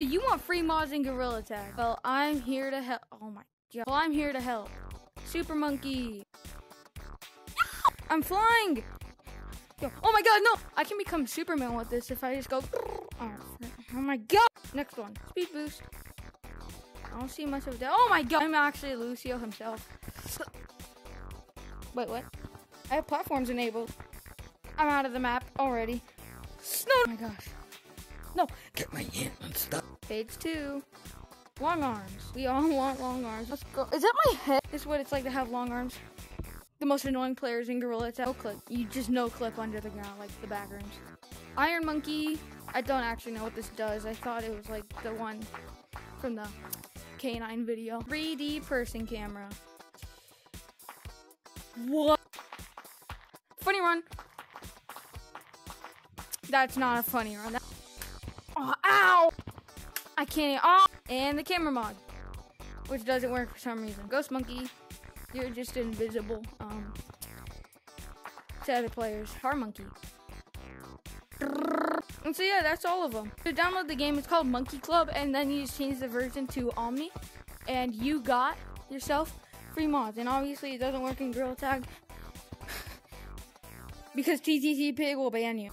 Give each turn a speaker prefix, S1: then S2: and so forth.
S1: You want free mods and Gorilla Tag? Well, I'm here to help. Oh my god. Well, I'm here to help. Super Monkey. I'm flying. Yo, oh my god, no! I can become Superman with this if I just go. Oh, oh my god! Next one. Speed boost. I don't see much of that. Oh my god! I'm actually Lucio himself. Wait, what? I have platforms enabled. I'm out of the map already. No! Oh my gosh. No!
S2: Get my hand unstuck.
S1: Page two. Long arms. We all want long arms. Let's go. Is that my head? This is what it's like to have long arms. The most annoying players in Gorilla Tag. No clip. You just no clip under the ground like the back rooms. Iron Monkey. I don't actually know what this does. I thought it was like the one from the K9 video. 3D person camera. What? Funny run. That's not a funny run. That- ow! I can't. Oh! And the camera mod, which doesn't work for some reason. Ghost Monkey, you're just invisible. Um, to other players. Har Monkey. And so yeah, that's all of them. To download the game, it's called Monkey Club, and then you just change the version to Omni, and you got yourself free mods. And obviously, it doesn't work in Gorilla Tag because TTT Pig will ban you.